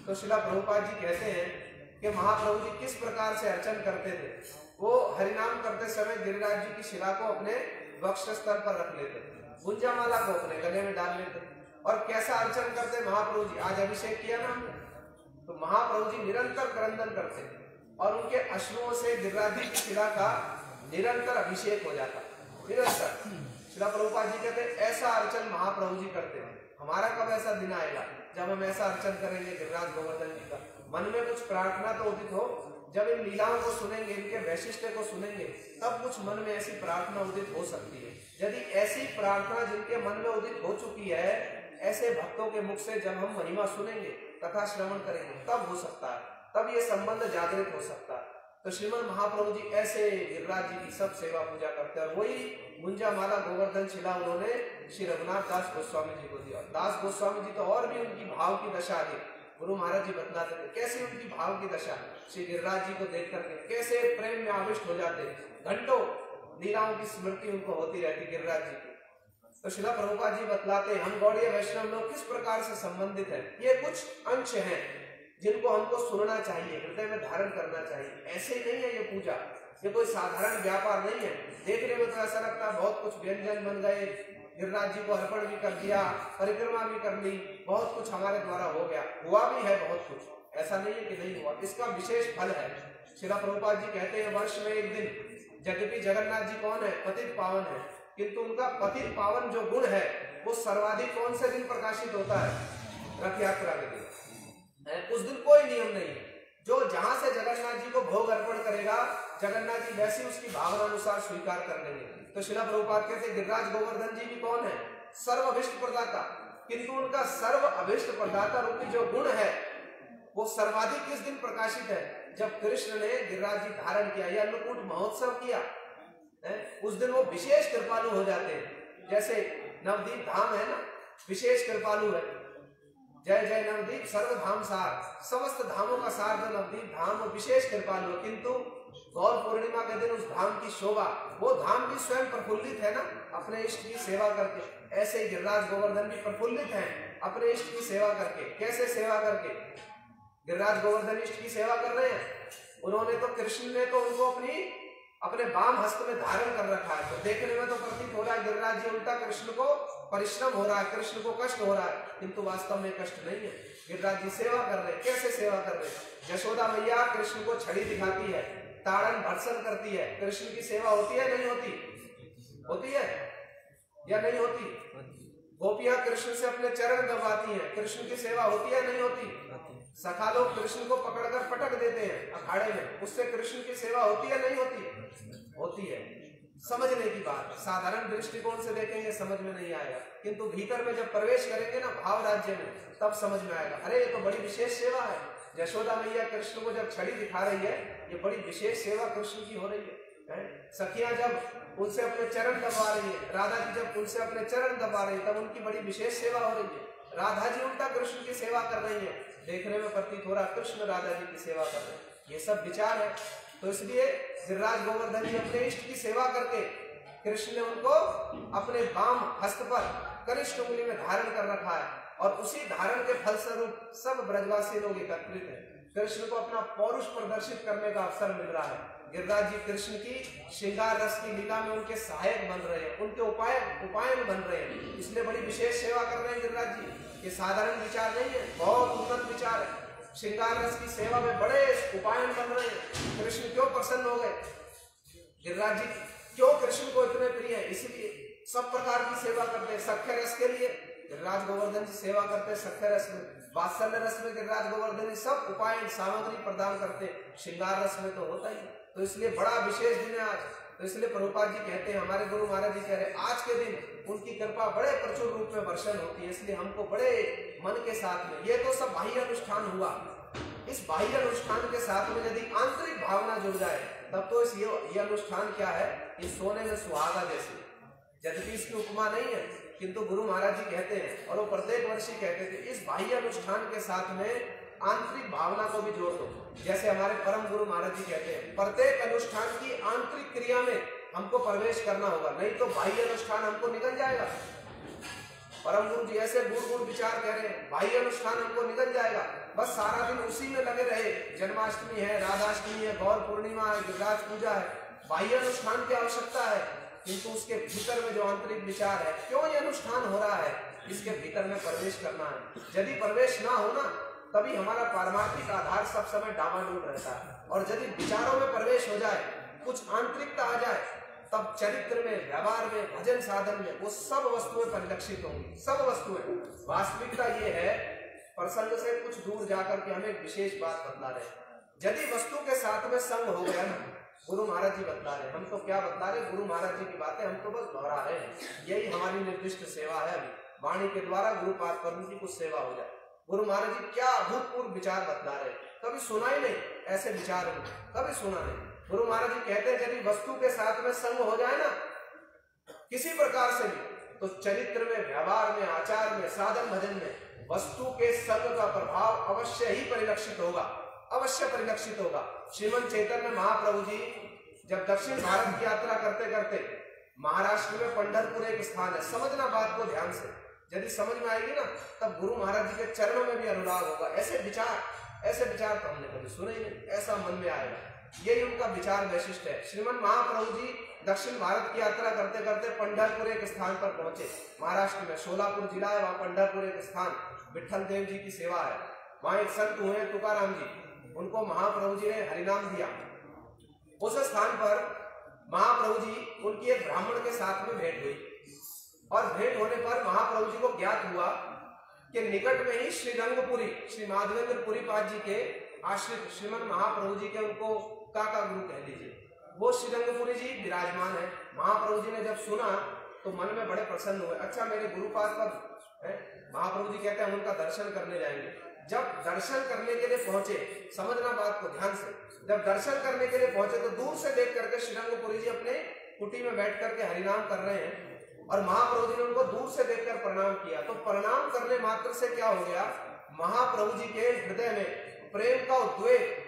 तो शिला प्रभुपाद जी कहते हैं कि महाप्रभु जी किस प्रकार से अर्चन करते थे? वो हरिनाम करते समय गिरिराज जी की शिला को अपने वक्ष स्तर पर रख लेते गुंजा माला को अपने गले में डाल लेते और कैसा अर्चन करते महाप्रभु जी? आज अभिषेक किया ना तो महाप्रभु जी निरंतर क्रंदन करते और उनके अश्रुओं से गिरिराज शिला का निरंतर अभिषेक हो जाता निरंतर। शिला प्रभुपाद जी कहते ऐसा अर्चन महाप्रभु जी करते हैं। हमारा कब ऐसा दिन आएगा जब हम ऐसा अर्चन करेंगे गिरिराज गोवर्धन जी का? मन में कुछ प्रार्थना तो उदित हो, जब इन लीलाओं को सुनेंगे, इनके वैशिष्ट को सुनेंगे, तब कुछ मन में ऐसी प्रार्थना उदित हो सकती है। यदि ऐसी प्रार्थना जिनके मन में उदित हो चुकी है, ऐसे भक्तों के मुख से जब हम महिमा सुनेंगे, तथा श्रवण करेंगे, तब हो सकता है। तब ये संबंध जागृत हो सकता। है तो श्रीमद महाप्रभु जी ऐसे गिरिराज जी की सब सेवा पूजा करते हैं। वही मुंजा माला गोवर्धन शिला उन्होंने श्री रघुनाथ दास गोस्वामी जी को दिया। दास गोस्वामी जी तो और भी उनकी भाव की दशा आगे गुरु महाराज जी बतलाते थे, कैसे उनकी भाव की दशा श्री गिरिराज जी को देख करके कैसे प्रेम में आविष्ट हो जाते घंटों लीलाओं की स्मृति उनको होती रहती गिरिराज जी की। तो शिला प्रभुपाद जी बतलाते हम गौड़ीय वैष्णव लोग किस प्रकार से संबंधित है? ये कुछ अंश हैं। जिनको हमको सुनना चाहिए, हृदय में धारण करना चाहिए। ऐसे नहीं है ये पूजा। ये कोई साधारण व्यापार नहीं है। देखने में तो ऐसा लगता है बहुत कुछ व्यंजन बन गए, गिरिराज जी को अर्पण भी कर दिया, परिक्रमा भी कर ली, बहुत कुछ हमारे द्वारा हो गया। हुआ भी है बहुत कुछ। ऐसा नहीं है कि नहीं हुआ। इसका विशेष फल है। शिला प्रभुपाद जी कहते हैं, वर्ष में एक दिन जगपी जगन्नाथ जी कौन है? पतित पावन है। किंतु उनका पतित पावन जो गुण है, वो सर्वाधिक कौन से दिन प्रकाशित होता है? रथ यात्रा के दिन। उस दिन कोई नियम नहीं है। जो जहाँ से जगन्नाथ जी को भोग अर्पण करेगा, जगन्नाथ जी वैसे उसकी भावना अनुसार स्वीकार कर लेंगे। तो शिला प्रभुपाद कहते गिरिराज गोवर्धन जी भी कौन है? सर्व अभिष्ट प्रदाता। किंतु उनका सर्व अभिष्ट प्रदाता रूपी जो गुण है, वो सर्वाधिक किस दिन प्रकाशित है? जब कृष्ण ने गिरिराज जी धारण किया, या अन्नकूट महोत्सव किया, है? उस दिन वो विशेष कृपालु हो जाते हैं। जैसे नवदीप धाम है ना, विशेष कृपालु है। जय जय नवदीप सर्व धाम सार। समस्त धामों का सार जो नवदीप, धाम विशेष कृपालु किंतु गौर पूर्णिमा के दिन उस धाम की शोभा, वो धाम भी स्वयं प्रफुल्लित है ना? अपने इष्ट की सेवा करके। ऐसे ही गिरिराज गोवर्धन भी प्रफुल्लित है अपने इष्ट की सेवा करके। कैसे सेवा करके? गिरिराज गोवर्धन इष्ट की सेवा कर रहे हैं। उन्होंने तो कृष्ण ने तो उनको अपनी, अपने बाम हस्त में धारण कर रखा है। तो देखने में तो प्रतीत हो रहा है, गिरिराज जी उल्टा कृष्ण को परिश्रम हो रहा है, कृष्ण को कष्ट हो रहा है, किंतु वास्तव में कष्ट नहीं है। गिरिराज जी सेवा कर रहे कैसे सेवा कर रहे यशोदा मैया कृष्ण को छड़ी दिखाती है, ताड़न भर्सन करती है। कृष्ण की सेवा होती है, नहीं होती? होती है? या नहीं होती? गोपियाँ कृष्ण से अपने चरण दबाती हैं। कृष्ण की सेवा होती है, नहीं होती? सखा लोग कृष्ण को पकड़कर पटक देते हैं, अखाड़े में। उससे कृष्ण की सेवा होती है, नहीं होती? होती है। समझने की बात। साधारण दृष्टिकोण से देखेंगे समझ में नहीं आएगा। किंतु भीतर में जब प्रवेश करेंगे ना, भाव राज्य में, तब समझ में आएगा। अरे, ये तो बड़ी विशेष सेवा है। यशोदा मैया कृष्ण को जब छड़ी दिखा रही है, ये बड़ी विशेष सेवा कृष्ण की हो रही है? सखियाँ जब उनसे अपने चरण दबा रही है, राधा जी जब उनसे अपने चरण दबा रही है, तब उनकी बड़ी विशेष सेवा हो रही है। राधा जी उल्टा कृष्ण की सेवा कर रही है। देखने में प्रतीत हो रहा कृष्ण राधा जी की सेवा कर रहे हैं। ये सब विचार है। तो इसलिए गिरिराज गोवर्धन जी अपने इष्ट की सेवा करके कृष्ण ने उनको अपने बाम हस्त पर कनिष्ठ उंगली में धारण कर रखा है और उसी धारण के फलस्वरूप सब ब्रजवासी लोग एकत्रित हैं। कृष्ण को अपना पौरुष प्रदर्शित करने का अवसर मिल रहा है। गिरिराज जी कृष्ण की श्रृंगार रस की लीला में उनके सहायक बन रहे हैं, उनके उपाय उपाय बन रहे हैं। इसलिए बड़ी विशेष सेवा कर रहे हैं गिरिराज जी। ये साधारण विचार नहीं है, बहुत उन्नत विचार है। श्रृंगार रस की सेवा में बड़े उपायन बन रहे हैं। कृष्ण क्यों प्रसन्न हो गए? गिरिराज जी, क्यों कृष्ण को इतने प्रिय है? इसलिए सब प्रकार की सेवा करते हैं। सख्य रस के लिए गिरिराज गोवर्धन जी सेवा करते हैं। सख्य रस में, वात्सल्य रस में गिरिराज गोवर्धन जी सब उपाय सामग्री प्रदान करते हैं। श्रृंगार रस में तो होता ही। तो इसलिए बड़ा विशेष दिन है आज। तो इसलिए प्रभुपाद जी कहते हैं, हमारे गुरु महाराज जी कह रहे हैं, आज के दिन उनकी कृपा बड़े प्रचुर रूप में वर्षण होती है इसलिए हमको बड़े मन के साथ में ये तो सब बाह्य अनुष्ठान हुआ। इस बाह्य अनुष्ठान के साथ में यदि आंतरिक भावना जुड़ जाए तब तो इस ये, अनुष्ठान क्या है? ये सोने में सुहागा जैसे। यद्यपि इसकी उपमा नहीं है किंतु गुरु महाराज जी कहते हैं और वो प्रत्येक वर्ष ही कहते थे इस बाह्य अनुष्ठान के साथ में आंतरिक भावना को भी जोड़ दो। जैसे हमारे परम गुरु महाराज जी कहते हैं प्रत्येक अनुष्ठान की आंतरिक क्रिया में हमको प्रवेश करना होगा, नहीं तो बाह्य अनुष्ठान हमको निकल जाएगा। परम गुरु जी ऐसे गुड़ गुड़ विचार कह रहे हैं बाह्य अनुष्ठान हमको निकल जाएगा। बस सारा दिन उसी में लगे रहे। जन्माष्टमी है, राधाष्टमी है, गौर पूर्णिमा है गिरिराज पूजा है। बाह्य अनुष्ठान की आवश्यकता है, किंतु उसके भीतर में जो आंतरिक विचार है, क्यों ये अनुष्ठान हो रहा है? इसके भीतर में प्रवेश करना है। यदि प्रवेश ना हो ना, तभी हमारा पारमार्थिक आधार सब समय डामाडोल रहता है। और यदि विचारों में प्रवेश हो जाए, कुछ आंतरिकता आ जाए तब चरित्र में, व्यवहार में, भजन साधन में, वो सब वस्तुएँ परिलक्षित होंगी, सब वस्तुएँ। वास्तविकता ये है, प्रसंग से कुछ दूर जाकर के हमें विशेष बात बतला रहे यदि वस्तु के साथ में संग हो गया ना, गुरु महाराज जी बतला रहे हम तो क्या बतला रहे गुरु महाराज जी की बातें हम तो बस दोहरा रहे हैं। यही हमारी निर्दिष्ट सेवा है अभी। वाणी के द्वारा गुरु पाठ करने की कुछ सेवा हो जाए। गुरु महाराज जी, क्या अभूतपूर्व विचार बतला रहे कभी सुना ही नहीं ऐसे विचार कभी सुना नहीं। गुरु महाराज जी कहते हैं, यदि वस्तु के साथ में संग हो जाए ना, किसी प्रकार से भी तो चरित्र में, व्यवहार में, आचार में, साधन भजन में, वस्तु के संग का प्रभाव अवश्य ही परिलक्षित होगा, अवश्य परिलक्षित होगा। श्रीमंत चैतन्य महाप्रभु जी, जब दक्षिण भारत की यात्रा करते करते, महाराष्ट्र में पंडरपुर एक स्थान है, समझना बात को ध्यान से। यदि समझ में आएगी ना, तब गुरु महाराज जी के चरणों में भी अनुराग होगा। ऐसे विचार ऐसे विचार तो हमने कभी सुने ही नहीं, ऐसा मन में आएगा यही उनका विचार वैशिष्ट है। श्रीमद महाप्रभु जी दक्षिण भारत की यात्रा करते करते पंडरपुर एक स्थान पर पहुँचे। महाराष्ट्र में सोलापुर जिला है, वहाँ पंडरपुर एक स्थान विठल देव जी की सेवा है। वहाँ एक संत हुए तुकाराम जी। उनको महाप्रभु जी ने हरिनाम दिया। उस स्थान पर महाप्रभु जी उनकी एक ब्राह्मण के साथ में भेंट हुई। और भेंट होने पर महाप्रभु जी को ज्ञात हुआ कि निकट में ही श्री रंगपुरी श्री माधवेंद्रपुरी पाद जी के आश्रित श्रीमद महाप्रभु जी के उनको काका गुरु कह लीजिए वो श्रीरंगपुरी जी विराजमान है। महाप्रभु जी ने जब सुना तो मन में बड़े प्रसन्न हुए। अच्छा मेरे गुरुपाद पर महाप्रभु जी कहते हैं उनका दर्शन करने जाएँगे। जब दर्शन करने के लिए पहुँचे, समझना बात को ध्यान से। जब दर्शन करने के लिए पहुँचे तो दूर से देख करके श्रीरंगपुरी जी अपने कुटी में बैठ करके हरिनाम कर रहे हैं। और महाप्रभु जी ने उनको दूर से देखकर प्रणाम किया। तो प्रणाम करने मात्र से क्या हो गया? महाप्रभु जी के हृदय में प्रेम का उद्वेग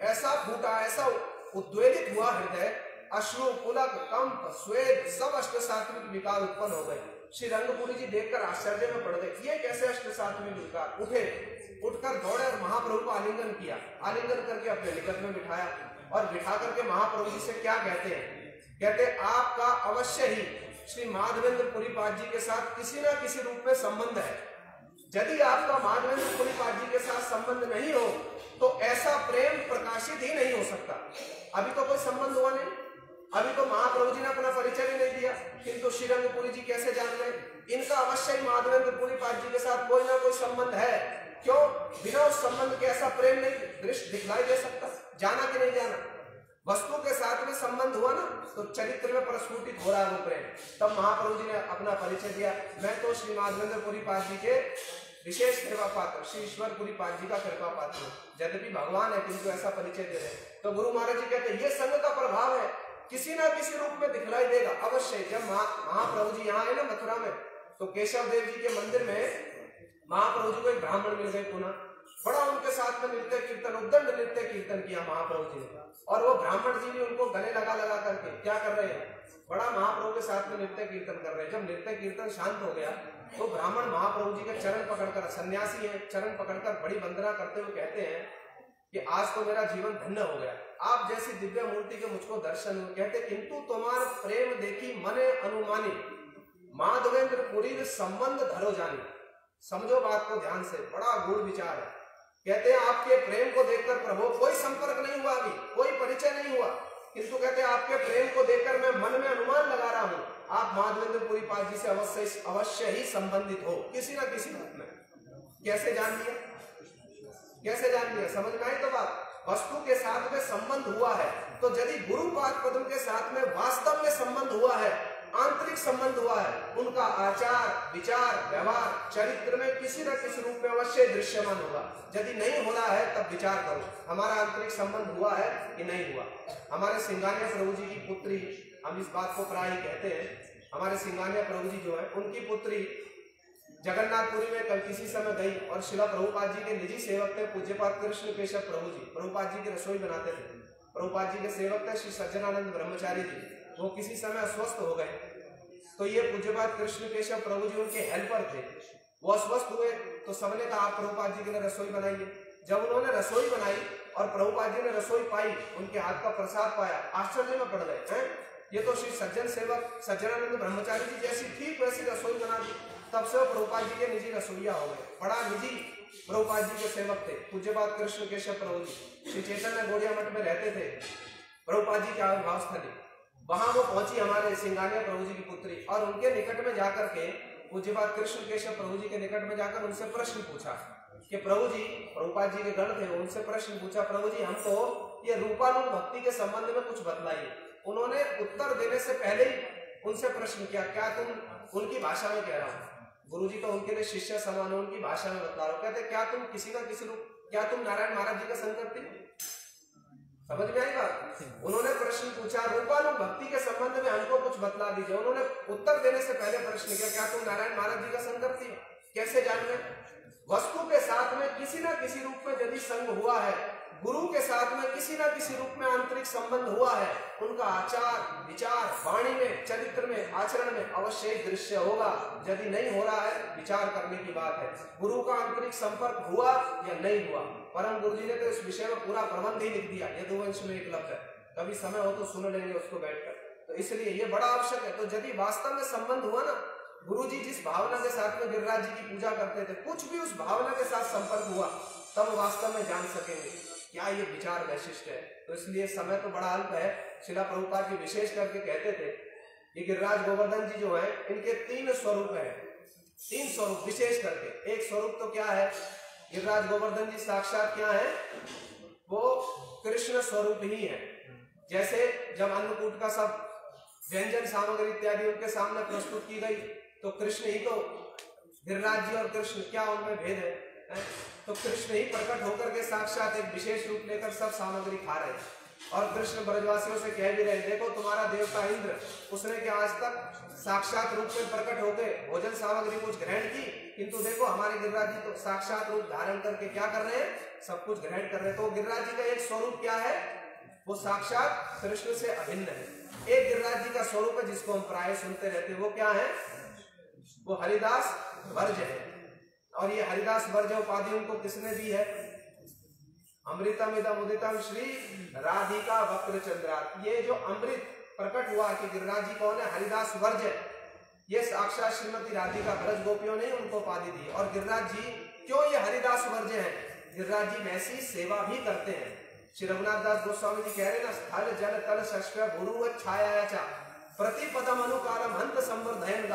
ऐसा फूटा, ऐसा उद्वेलित हुआ हृदय, अश्रु, पुलक, कंप, स्वेद, सब अष्ट सात्विक विकार उत्पन्न हो गए। श्री रंगपुरी जी देखकर आश्चर्य में पड़ गए, ये कैसे अष्ट सात्विक विकार? उठे, उठकर दौड़े और महाप्रभु को आलिंगन किया। आलिंगन करके अपने निकट में बिठाया और बिठा करके महाप्रभु जी से क्या कहते हैं? कहते, आपका अवश्य ही श्री माधवेंद्र पुरी पाठ जी के साथ किसी ना किसी रूप में संबंध है। यदि आपका माधवेंद्र पुरी पाठ जी के साथ संबंध नहीं हो तो ऐसा प्रेम प्रकाशित ही नहीं हो सकता। अभी तो कोई संबंध हुआ नहीं। अभी तो महाप्रभु जी ने अपना परिचय भी नहीं दिया। किंतु श्रीरंगपुरी जी कैसे जान गए? इनका अवश्य ही माधवेंद्र पुरी पाठ जी के साथ कोई ना कोई संबंध है। क्यों? बिना उस संबंध के ऐसा प्रेम नहीं दृश्य दिखलाई दे सकता। जाना कि नहीं जाना? वस्तु के साथ में संबंध हुआ ना तो चरित्र में प्रस्फुटित हो रहा है वो प्रेम। तब महाप्रभु जी ने अपना परिचय दिया। मैं तो श्री माधवेंद्रपुरी पाठ जी के विशेष कृपा पात्र श्री ईश्वर ईश्वरपुरी पाठ जी का कृपा पात्र यद्यपि भगवान है, किंतु ऐसा परिचय दे रहे तो गुरु महाराज जी कहते हैं, ये संघ का प्रभाव है। किसी ना किसी रूप में दिखलाई देगा। अवश्य, जब महाप्रभु जी यहाँ आए ना मथुरा में तो केशव देव जी के मंदिर में महाप्रभु जी को एक ब्राह्मण मिल गए पुनः। बड़ा उनके साथ में नृत्य कीर्तन उद्दंड नृत्य कीर्तन किया महाप्रभु जी ने। और वो ब्राह्मण जी ने उनको गले लगा लगा करके। क्या कर रहे हैं? बड़ा महाप्रभु के साथ में नृत्य कीर्तन कर रहे हैं। जब नृत्य कीर्तन शांत हो गया तो ब्राह्मण महाप्रभु जी के चरण पकड़कर, सन्यासी है, चरण पकड़कर बड़ी वंदना करते हुए कहते हैं कि आज तो मेरा जीवन धन्य हो गया। आप जैसी दिव्य मूर्ति के मुझको दर्शन हुए, कहते, किंतु तुम्हार प्रेम देखी मने अनुमानी। माधवेंद्र पुरी संबंध धरो जानी। समझो बात को ध्यान से, बड़ा गुण विचार है। कहते हैं, आपके प्रेम को देखकर प्रभु, कोई संपर्क नहीं हुआ अभी, कोई परिचय नहीं हुआ। किंतु कहते हैं? आपके प्रेम को देखकर मैं मन में अनुमान लगा रहा हूँ। आप माधवेंद्रपुरी पाल जी से अवश्य अवश्य ही संबंधित हो। किसी ना किसी बात में। कैसे जान लिया? कैसे जान लिया? समझ में आए तो बात? वस्तु के साथ में संबंध हुआ है। तो यदि गुरुपाद पद्म के साथ में वास्तव में संबंध हुआ है आंतरिक संबंध हुआ है। उनका आचार, विचार, व्यवहार, चरित्र में किसी न किसी रूप में अवश्य दृश्यमान होगा। यदि नहीं हो रहा है, तब विचार करो। हमारा आंतरिक संबंध हुआ है कि नहीं हुआ? हमारे सिंगानिया प्रभु जी की पुत्री, हम इस बात को प्राय कहते हैं, हमारे सिंगानिया प्रभु जी जो है, उनकी पुत्री जगन्नाथपुरी में कल किसी समय गई और शिला प्रभुपाद जी के निजी सेवक थे पूज्यपाद कृष्ण केशव प्रभु जी प्रभुपाद जी की रसोई बनाते थे। प्रभुपाद जी के सेवक थे श्री सज्जनानंद ब्रह्मचारी जी। वो किसी समय अस्वस्थ हो गए। तो ये पूज्यपात कृष्ण केशव प्रभु जी उनके हेल्पर थे। वो अस्वस्थ हुए तो सबने कहा, आप प्रभुपाद जी के लिए रसोई बनाइए। जब उन्होंने रसोई बनाई और प्रभुपाद जी ने रसोई पाई, उनके हाथ का प्रसाद पाया, आश्चर्य में पड़ गए, हैं? ये तो श्री सज्जन सेवक, सज्जनानंद ब्रह्मचारी जी जैसी ठीक वैसी रसोई बना दी। तब से वो प्रभुपाद जी के निजी रसोईया हो गए। बड़ा निजी प्रभुपाद जी के सेवक थे। पूज्य पूज्यपाद कृष्ण केशव प्रभु जी। श्री चैतन्य गोड़िया मठ में रहते थे। प्रभुपाद जी के आविर्भाव स्थली वहाँ वो पहुँची हमारे सिंगानिया प्रभु जी की पुत्री और उनके निकट में जाकर के पूज्यपाद कृष्ण केशव प्रभु जी के निकट में जाकर उनसे प्रश्न पूछा कि प्रभु जी प्रभुपाद जी के गण थे, उनसे प्रश्न पूछा, प्रभु जी, हम तो ये रूपानुग भक्ति के संबंध में कुछ बतलाइए। उन्होंने उत्तर देने से पहले ही उनसे प्रश्न किया, क्या तुम उनकी भाषा में कह रहा हूँ? गुरु जी तो उनके लिए शिष्य समान है, उनकी भाषा में बतला रहा कहते, क्या तुम किसी का किसी रूप, क्या तुम नारायण महाराज जी का संकट थी समझ में आई बात? उन्होंने प्रश्न पूछा रूपानु भक्ति के संबंध में हमको कुछ बतला दीजिए। उन्होंने उत्तर देने से पहले प्रश्न किया क्या तुम नारायण महाराज जी का संकट थी? कैसे जान गए वस्तु के साथ में किसी ना किसी रूप में यदि संग हुआ है गुरु के साथ में किसी न किसी रूप में आंतरिक संबंध हुआ है। उनका आचार, विचार, वाणी में, चरित्र में, आचरण में अवश्य दृश्य होगा। यदि नहीं हो रहा है, विचार करने की बात है। गुरु का आंतरिक संपर्क हुआ या नहीं हुआ? परम गुरु जी ने तो इस विषय में पूरा प्रबंध ही लिख दिया। यदुवंश में उपलब्ध है। कभी समय हो तो सुन लेंगे उसको बैठकर। तो इसलिए ये बड़ा आवश्यक है। तो यदि वास्तव में संबंध हुआ ना, गुरु जी जिस भावना के साथ में गिरिराज जी की पूजा करते थे, कुछ भी उस भावना के साथ संपर्क हुआ, तब वास्तव में जान सकेंगे। क्या ये विचार वैशिष्ट है? तो इसलिए समय तो बड़ा अल्प है, शिला प्रभुपाद जी विशेष करके कहते थे ये गिरिराज गोवर्धन जी जो है, इनके तीन स्वरूप है। तीन स्वरूप विशेष करके। एक स्वरूप तो क्या है? गिरिराज गोवर्धन जी साक्षात क्या है? वो कृष्ण स्वरूप ही है। जैसे जब अन्नकूट का सब व्यंजन सामग्री इत्यादि उनके सामने प्रस्तुत की गई तो कृष्ण ही तो गिरिराज जी और कृष्ण क्या उनमें भेद है? तो कृष्ण ही प्रकट होकर के साक्षात एक विशेष रूप लेकर सब सामग्री खा रहे और कृष्ण ब्रजवासियों से कह भी रहे देखो, तुम्हारा देवता इंद्र, उसने क्या आज तक साक्षात रूप में प्रकट होकर भोजन सामग्री कुछ ग्रहण की? किंतु देखो, हमारे गिरिराज जी तो साक्षात रूप धारण करके क्या कर रहे हैं? सब कुछ ग्रहण कर रहे हैं। तो गिरिराज जी का एक स्वरूप क्या है? वो साक्षात कृष्ण से अभिन्न है। एक गिरिराज जी का स्वरूप है जिसको हम प्राय सुनते रहते वो क्या है? वो हरिदास वर्ज है। और ये हरिदास वर्ज उपाधि उनको किसने दी है? अमृतम इदम उदितम श्री राधिका वक्र चंद्रा ये जो अमृत प्रकट हुआ कि गिरिराज जी कौन है? हरिदास वर्ज है ये साक्षात श्रीमती राधिका ब्रज गोपियों ने उनको उपाधि दी। और गिरिराज जी, क्यों ये हरिदास वर्ज है? गिरिराज जी वैसी सेवा भी करते हैं। श्री रघुनाथ दास गोस्वामी जी कह रहे ना, स्थल, जल, तल, शस्त्र, गुरु छाया प्रतिपदम अनुकालम हंत संवर्धयन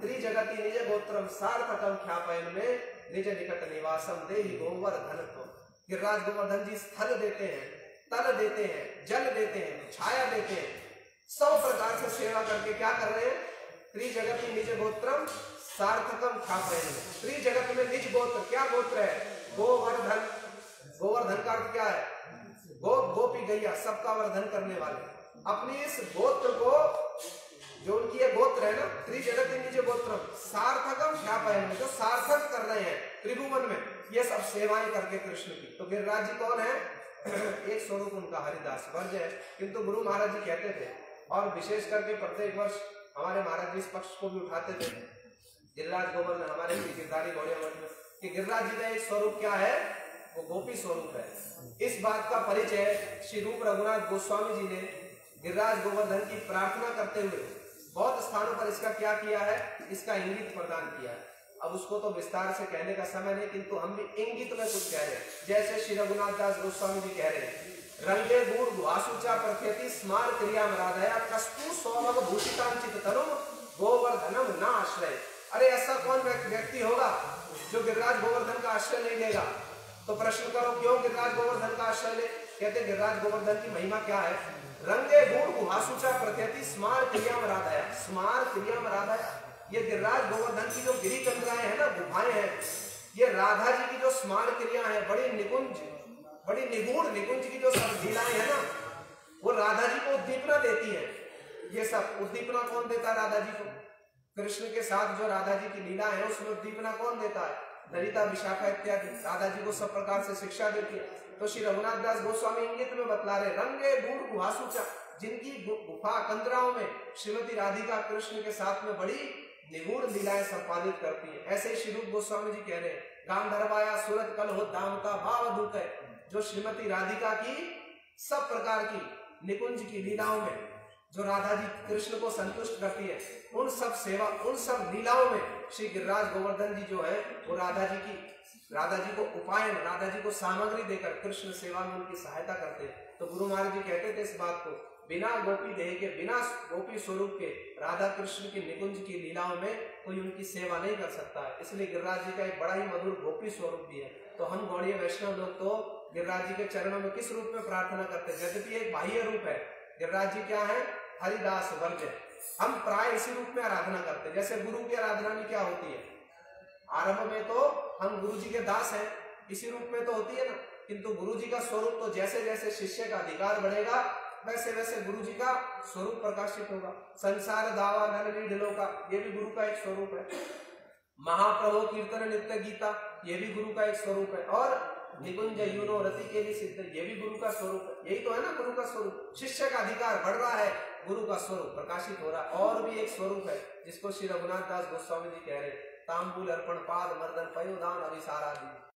त्रिजगति निज गोत्रम सार्थकम ख्यापयन में निज निकट निवासम दे गोवर धन तो गिरिराज गोवर्धन जी स्थल देते हैं तल देते हैं जल देते हैं छाया देते हैं सब प्रकार से सेवा करके क्या कर रहे हैं त्रिजगति निज गोत्रम सार्थकम ख्यापयन त्रिजगत में निज गोत्र क्या गोत्र है गोवर्धन गोवर्धन का अर्थ क्या है गो गोपी गैया सबका वर्धन करने वाले अपनी इस गोत्र को जो उनकी ये गोत्र है ना त्रिजगत निज गोत्र सार्थकम ख्यापयन जो सार्थक कर रहे हैं, त्रिभुवन में। ये सब सेवाएँ करके कृष्ण की। तो गिरिराज जी कौन है? एक स्वरूप उनका हरिदास। वर्ज है। किंतु गुरु महाराज जी कहते थे, और विशेष करके प्रत्येक वर्ष हमारे महाराज जी इस पक्ष को भी उठाते थे। गिरिराज गोवर्धन हमारे गिरधारी मठ में कि गिरिराज जी का एक स्वरूप क्या है? वो गोपी स्वरूप है। इस बात का परिचय श्री रूप रघुनाथ गोस्वामी जी ने गिरिराज गोवर्धन की प्रार्थना करते हुए बहुत स्थानों पर इसका क्या किया है? इसका इंगित प्रदान किया है। अब उसको तो विस्तार से कहने का समय नहीं, किंतु हम भी इंगित में कुछ कह रहे हैं। जैसे श्री रघुनाथ दास गोस्वामी जी कह रहे हैं, रंगे गुड़ वासुचा प्रख्यति स्मार क्रिया मराधया कस्तु सौभग भूषितांचित तरुण गोवर्धनम न आश्रय अरे ऐसा कौन व्यक्ति होगा जो गिरिराज गोवर्धन का आश्रय नहीं लेगा? तो प्रश्न करो, क्यों गिरिराज गोवर्धन का आश्रय ले? कहते गिरिराज गोवर्धन की महिमा क्या है? रंगे गुण गुहासुचा प्रत्यति स्मार क्रिया मराधाया स्मार क्रिया मराधाया ये गिरिराज गोवर्धन की जो गिरी चंद्राएँ है ना गुफाएँ हैं। ये राधा जी की जो स्मार क्रिया है, बड़ी निकुंज, बड़ी निगुण निकुंज की जो सब लीलाएँ है ना, वो राधा जी को उद्दीपना देती है। ये सब उद्दीपना कौन देता राधा जी को? कृष्ण के साथ जो राधा जी की लीला है, उसमें उद्दीपना कौन देता है? ललिता, विशाखा इत्यादि। राधा जी को सब प्रकार से शिक्षा देती है। तो श्री रघुनाथ दास गोस्वामी इंगित में बतला रहे, रंगे गुड़ गुहासुचा जिनकी गुफा कंदराओं में श्रीमती राधिका कृष्ण के साथ में बड़ी निगूढ़ लीलाएँ संपादित करती है। ऐसे श्री रूप गोस्वामी जी कह रहे हैं, गाँव धरवाया सूरत कल हो दामता भाव दूत है। जो श्रीमती राधिका की, सब प्रकार की निकुंज की लीलाओं में, जो राधा जी कृष्ण को संतुष्ट करती है, उन सब सेवा, उन सब लीलाओं में श्री गिरिराज गोवर्धन जी जो है, वो राधा जी की राधा जी को उपायन राधा जी को सामग्री देकर कृष्ण सेवा में उनकी सहायता करते तो गुरु महाराज जी कहते थे इस बात को, बिना गोपी देह के, बिना गोपी स्वरूप के राधा कृष्ण की निकुंज की लीलाओं में कोई उनकी सेवा नहीं कर सकता है। इसलिए गिरिराज जी का एक बड़ा ही मधुर गोपी स्वरूप भी है। तो हम गौड़ीय वैष्णव लोग तो गिरिराज जी के चरणों में किस रूप में प्रार्थना करते हैं? यद्यपि एक बाह्य रूप है। गिरिराज जी क्या है? हरिदास वर्ज हम प्राय इसी रूप में आराधना करते हैं। जैसे गुरु की आराधना में क्या होती है? आरंभ में तो हम गुरु जी के दास हैं, इसी रूप में तो होती है ना। किंतु गुरु जी का स्वरूप तो जैसे जैसे शिष्य का अधिकार बढ़ेगा वैसे वैसे गुरु जी का स्वरूप प्रकाशित होगा। संसार, दावा, नल ढिलो का ये भी गुरु का एक स्वरूप है। महाप्रभु, कीर्तन, नित्य गीता, ये भी गुरु का एक स्वरूप है। और निकुंज, यूनो, रति के लिए सिद्ध, ये भी गुरु का स्वरूप है। यही तो है ना गुरु का स्वरूप। शिष्य का अधिकार बढ़ रहा है, गुरु का स्वरूप प्रकाशित हो रहा है। और भी एक स्वरूप है, जिसको श्री रघुनाथ दास गोस्वामी जी कह रहे तांबुल अर्पण पाद मर्दन पयोदान अभिसारा दी